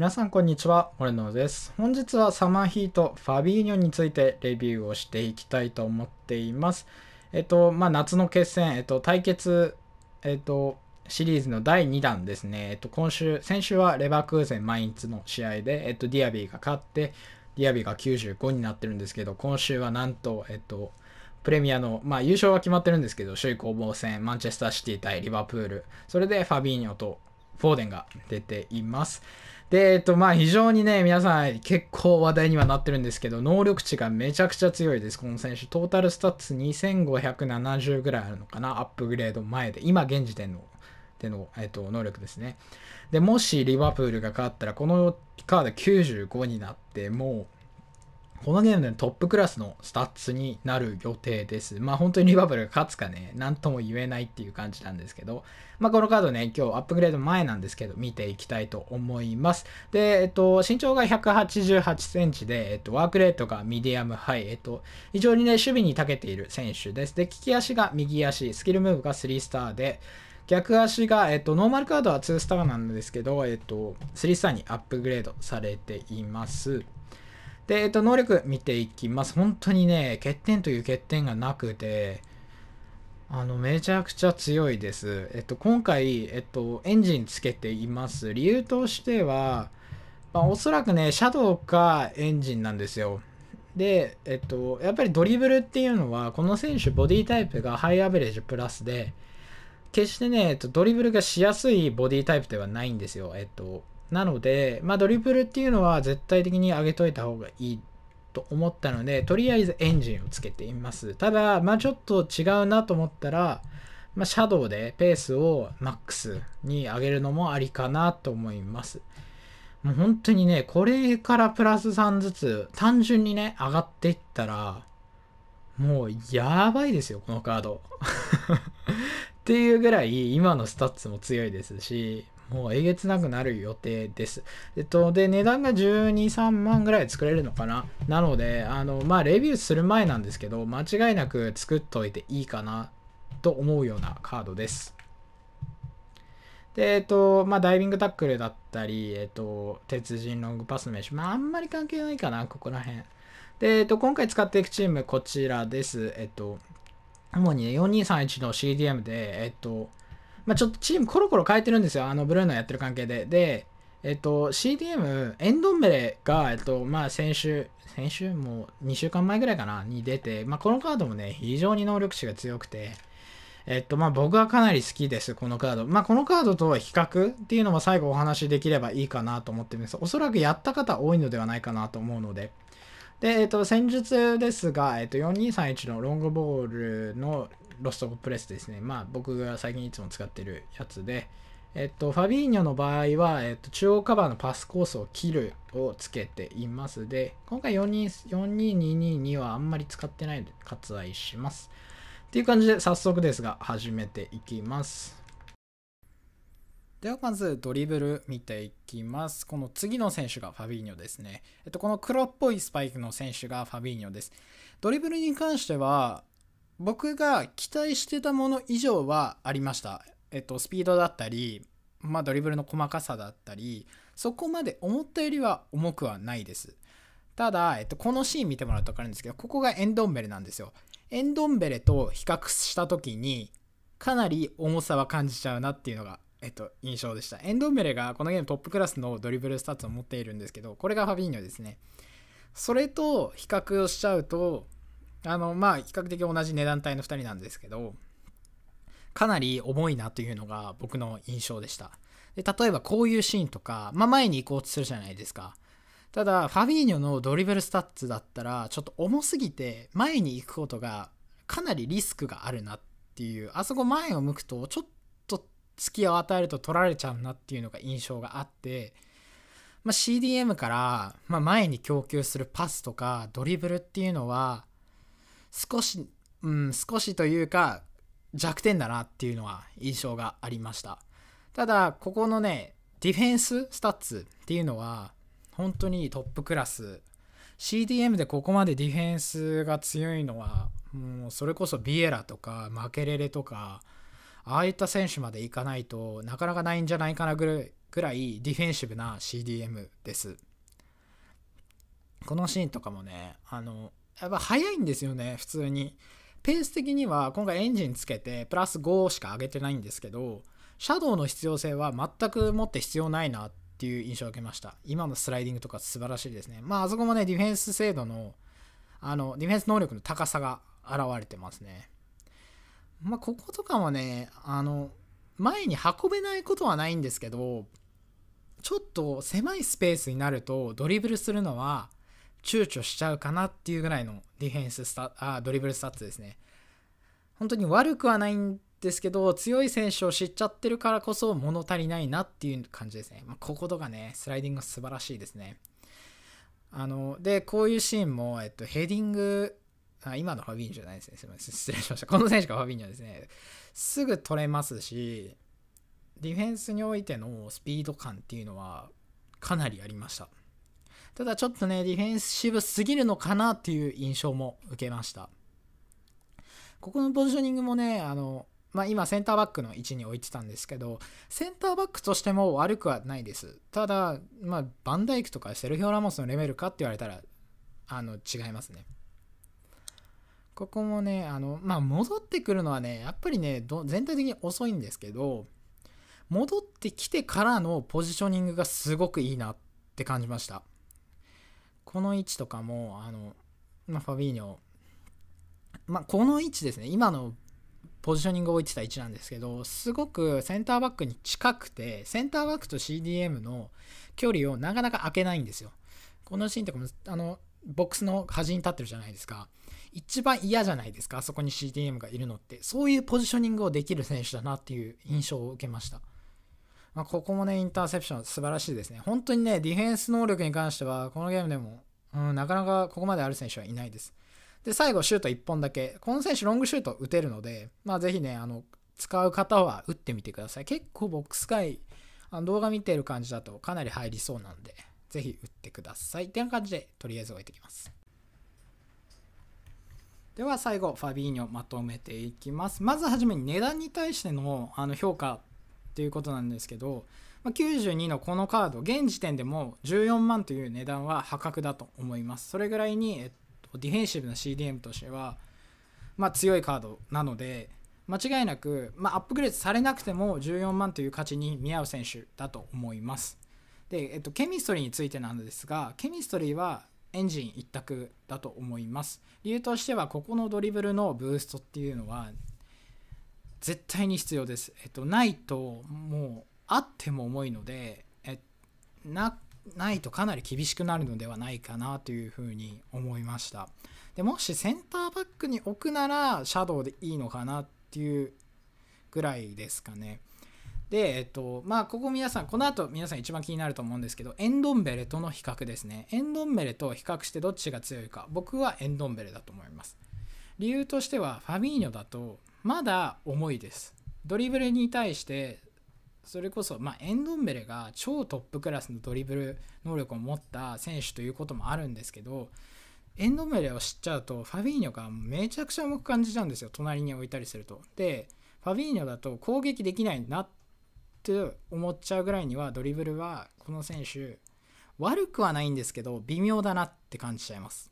皆さんこんにちは、モレノです。本日はサマーヒート、ファビーニョについてレビューをしていきたいと思っています。えっと、まあ、夏の決戦、えっと、対決、えっと、シリーズの第2弾ですね。えっと、今週、先週はレバークーゼン、マインツの試合で、えっと、ディアビーが勝って、ディアビーが95になってるんですけど、今週はなんと、えっと、プレミアの、まあ優勝は決まってるんですけど、首位攻防戦、マンチェスターシティ対リバプール、それでファビーニョとフォーデンが出ています。で、えっと、まあ非常にね、皆さん結構話題にはなってるんですけど、能力値がめちゃくちゃ強いです、この選手。トータルスタッツ2570ぐらいあるのかな、アップグレード前で。今現時点のでの、えっと、能力ですね。で、もしリバプールが勝ったら、このカード95になって、もう、このゲームでトップクラスのスタッツになる予定です。まあ本当にリバプールが勝つかね、なんとも言えないっていう感じなんですけど、まあこのカードね、今日アップグレード前なんですけど、見ていきたいと思います。で、えっと、身長が188センチで、えっと、ワークレートがミディアムハイ、えっと、非常にね、守備に長けている選手です。で、利き足が右足、スキルムーブが3スターで、逆足が、えっと、ノーマルカードは2スターなんですけど、えっと、3スターにアップグレードされています。で、えっと、能力見ていきます。本当にね、欠点という欠点がなくて、あの、めちゃくちゃ強いです。えっと、今回、えっと、エンジンつけています。理由としては、まあ、おそらくね、シャドウかエンジンなんですよ。で、えっと、やっぱりドリブルっていうのは、この選手、ボディタイプがハイアベレージプラスで、決してね、えっと、ドリブルがしやすいボディタイプではないんですよ。えっと、なので、まあ、ドリブルっていうのは絶対的に上げといた方がいいと思ったので、とりあえずエンジンをつけています。ただ、まあ、ちょっと違うなと思ったら、まあ、シャドウでペースをマックスに上げるのもありかなと思います。もう本当にね、これからプラス3ずつ単純にね、上がっていったら、もうやばいですよ、このカード。っていうぐらい今のスタッツも強いですし、もうえげつなくなる予定です。えっと、で、値段が12、3万ぐらい作れるのかな？なので、あの、まあ、レビューする前なんですけど、間違いなく作っといていいかなと思うようなカードです。で、えっと、まあ、ダイビングタックルだったり、えっと、鉄人ロングパスメッシュ、まあ、あんまり関係ないかな、ここら辺。で、えっと、今回使っていくチーム、こちらです。えっと、主にね、4231の CDM で、えっと、まあ、ちょっとチームコロコロ変えてるんですよ。あの、ブルーノやってる関係で。で、えっと、CDM、エンドンベレが、えっと、まあ、先週、先週？もう2週間前ぐらいかな、に出て、まあ、このカードもね、非常に能力値が強くて、えっと、まあ、僕はかなり好きです、このカード。まあ、このカードと比較っていうのも最後お話しできればいいかなと思ってるんです。おそらくやった方多いのではないかなと思うので。で、えっと、戦術ですが、えっと、4231のロングボールのロストプレスですね。まあ僕が最近いつも使ってるやつで、えっと、ファビーニョの場合は、えっと、中央カバーのパスコースを切るをつけていますで、今回4222にはあんまり使ってないので割愛します。っていう感じで早速ですが始めていきます。ではまずドリブル見ていきます。この次の選手がファビーニョですね。えっと、この黒っぽいスパイクの選手がファビーニョです。ドリブルに関しては、僕が期待してたもの以上はありました。えっと、スピードだったり、まあ、ドリブルの細かさだったり、そこまで思ったよりは重くはないです。ただ、えっと、このシーン見てもらうと分かるんですけど、ここがエンドンベレなんですよ。エンドンベレと比較した時に、かなり重さは感じちゃうなっていうのが、えっと、印象でした。エンドンベレがこのゲームトップクラスのドリブルスタッツを持っているんですけど、これがファビーニョですね。それと比較をしちゃうと、あの、まあ、比較的同じ値段帯の2人なんですけど、かなり重いなというのが僕の印象でした。で例えばこういうシーンとか、まあ、前に行こうとするじゃないですか。ただ、ファビーニョのドリブルスタッツだったら、ちょっと重すぎて、前に行くことがかなりリスクがあるなっていう、あそこ前を向くと、ちょっと隙を与えると取られちゃうなっていうのが印象があって、まあ、CDM から、ま、前に供給するパスとかドリブルっていうのは、少し、うん、少しというか弱点だなっていうのは印象がありました。ただ、ここのね、ディフェンススタッツっていうのは本当にトップクラス。CDM でここまでディフェンスが強いのは、もうそれこそビエラとかマケレレとか、ああいった選手までいかないとなかなかないんじゃないかなぐらいディフェンシブな CDM ですこのシーンとかもねあのやっぱ速いんですよね普通に。ペース的には今回エンジンつけてプラス5しか上げてないんですけどシャドウの必要性は全くもって必要ないなっていう印象を受けました。今のスライディングとか素晴らしいですね。まああそこもねディフェンス精度のあのディフェンス能力の高さが現れてますね。まあこことかもねあの前に運べないことはないんですけどちょっと狭いスペースになるとドリブルするのは躊躇しちゃうかなっていうぐらいのディフェンススタ、あ、ドリブルスタッツですね。本当に悪くはないんですけど強い選手を知っちゃってるからこそ物足りないなっていう感じですね、まあ、こことがねスライディング素晴らしいですね。あのでこういうシーンも、えっと、ヘディングあ今のファビーニョじゃないですね。すみません。失礼しました。この選手がファビーニョですね。すぐ取れますしディフェンスにおいてのスピード感っていうのはかなりありました。ただちょっとねディフェンシブすぎるのかなっていう印象も受けました。ここのポジショニングもねあのまあ、今センターバックの位置に置いてたんですけどセンターバックとしても悪くはないです。ただ、まあ、バンダイクとかセルフィオ・ラモスのレベルかって言われたらあの違いますね。ここもねあの、まあ、戻ってくるのはねやっぱりね全体的に遅いんですけど戻ってきてからのポジショニングがすごくいいなって感じました。この位置とかもあの、まあ、ファビーニョまあ、この位置ですね。今のポジショニングを置いてた位置なんですけどすごくセンターバックに近くてセンターバックと CDM の距離をなかなか開けないんですよ。このシーンとかもあのボックスの端に立ってるじゃないですか。一番嫌じゃないですかあそこに CDM がいるのって。そういうポジショニングをできる選手だなっていう印象を受けました。まあ、ここもねインターセプション素晴らしいですね本当にねディフェンス能力に関してはこのゲームでも、うん、なかなかここまである選手はいないですで、最後シュート1本だけ。この選手ロングシュート打てるので、まあぜひね、あの、使う方は打ってみてください。結構ボックス界、あの動画見てる感じだとかなり入りそうなんで、ぜひ打ってください。ってな感じで、とりあえず置いてきます。では最後、ファビーニョまとめていきます。まずはじめに値段に対してのあの評価っていうことなんですけど、ま92のこのカード、現時点でも14万という値段は破格だと思います。それぐらいに、えっとディフェンシブな CDM としては、まあ、強いカードなので間違いなく、まあ、アップグレードされなくても14万という価値に見合う選手だと思います。で、えっと、ケミストリーについてなんですがケミストリーはエンジン一択だと思います。理由としてはここのドリブルのブーストっていうのは絶対に必要です。えっと、ないともうあっても重いのでえなないとかなり厳しくなるのではないかなというふうに思いました。でもしセンターバックに置くならシャドウでいいのかなっていうぐらいですかね。でえっとまあここ皆さんこの後皆さん一番気になると思うんですけどエンドンベレとの比較ですね。エンドンベレと比較してどっちが強いか。僕はエンドンベレだと思います。理由としてはファビーニョだとまだ重いですドリブルに対してそれこそ、まあ、エンドンベレが超トップクラスのドリブル能力を持った選手ということもあるんですけどエンドンベレを知っちゃうとファビーニョがめちゃくちゃ重く感じちゃうんですよ隣に置いたりすると。でファビーニョだと攻撃できないなって思っちゃうぐらいにはドリブルはこの選手悪くはないんですけど微妙だなって感じちゃいます。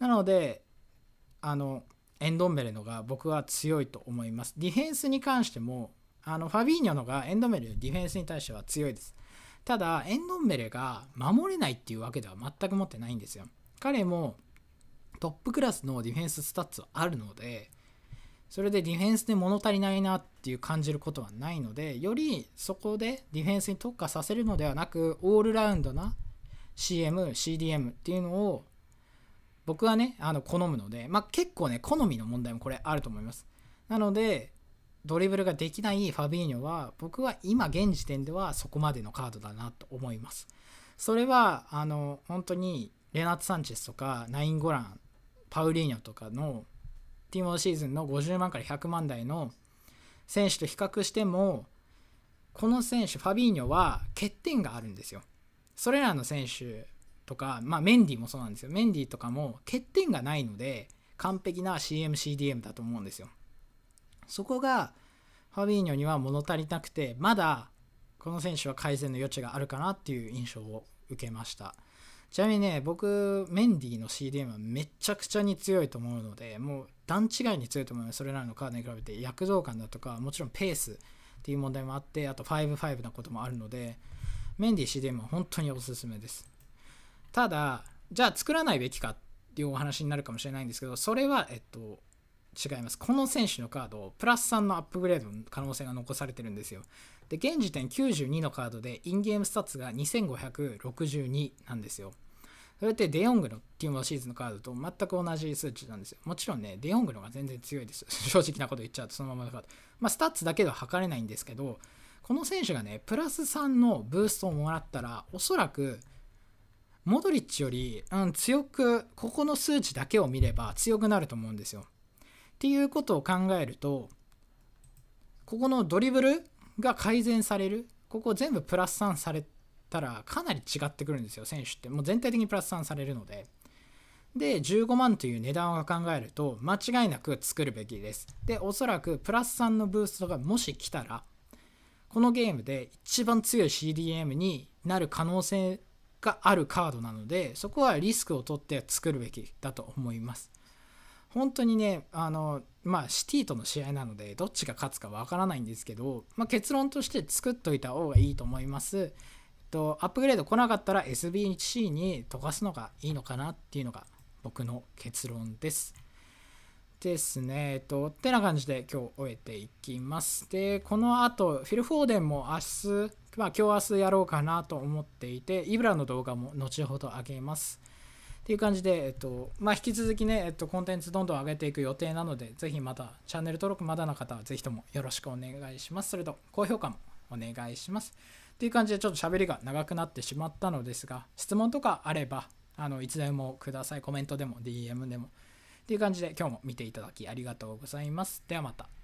なのであのエンドンベレのが僕は強いと思います。ディフェンスに関してもあのファビーニョのがエンドンベレ、ディフェンスに対しては強いです。ただ、エンドンベレが守れないっていうわけでは全くもってないんですよ。彼もトップクラスのディフェンススタッツはあるので、それでディフェンスで物足りないなっていう感じることはないので、よりそこでディフェンスに特化させるのではなく、オールラウンドな CM、CDM っていうのを僕はね、あの好むので、まあ、結構ね、好みの問題もこれあると思います。なので、ドリブルができないファビーニョは僕は今現時点ではそこまでのカードだなと思います。それはあの本当にレナート・サンチェスとかナイン・ゴランパウリーニョとかのティモシーズンの50万から100万台の選手と比較してもこの選手ファビーニョは欠点があるんですよ。それらの選手とか、まあ、メンディもそうなんですよ。メンディとかも欠点がないので完璧な CMCDM だと思うんですよ。そこがファビーニョには物足りなくてまだこの選手は改善の余地があるかなっていう印象を受けましたちなみにね僕メンディーの CDM はめちゃくちゃに強いと思うのでもう段違いに強いと思いますそれらのカードに比べて躍動感だとかもちろんペースっていう問題もあってあと5-5なこともあるのでメンディー CDM は本当におすすめですただじゃあ作らないべきかっていうお話になるかもしれないんですけどそれはえっと違いますこの選手のカードプラス3のアップグレードの可能性が残されてるんですよで現時点92のカードでインゲームスタッツが2562なんですよそれってデヨングの Team Season のカードと全く同じ数値なんですよ。もちろんね、デヨングの方が全然強いです。正直なこと言っちゃうとそのままのカード。まあ、スタッツだけでは測れないんですけど、この選手がね、プラス3のブーストをもらったら、おそらく、モドリッチより、うん、強く、ここの数値だけを見れば強くなると思うんですよ。っていうことを考えると、ここのドリブルが改善される、ここ全部プラス3されたらかなり違ってくるんですよ選手って。もう全体的にプラス3されるので。で15万という値段を考えると間違いなく作るべきです。でおそらくプラス3のブーストがもし来たらこのゲームで一番強い CDM になる可能性があるカードなのでそこはリスクを取って作るべきだと思います本当にねあのまあシティとの試合なのでどっちが勝つかわからないんですけど、まあ、結論として作っといた方がいいと思いますとアップグレード来なかったら SBC に溶かすのがいいのかなっていうのが僕の結論です。ですね。えっと、ってな感じで今日終えていきます。で、この後、フィル・フォーデンも明日、まあ今日明日やろうかなと思っていて、イブラの動画も後ほど上げます。っていう感じで、えっと、まあ引き続きね、えっと、コンテンツどんどん上げていく予定なので、ぜひまたチャンネル登録まだの方はぜひともよろしくお願いします。それと、高評価もお願いします。っていう感じでちょっと喋りが長くなってしまったのですが、質問とかあれば、あのいつでもください。コメントでも DM でも。っていう感じで今日も見ていただきありがとうございます。ではまた。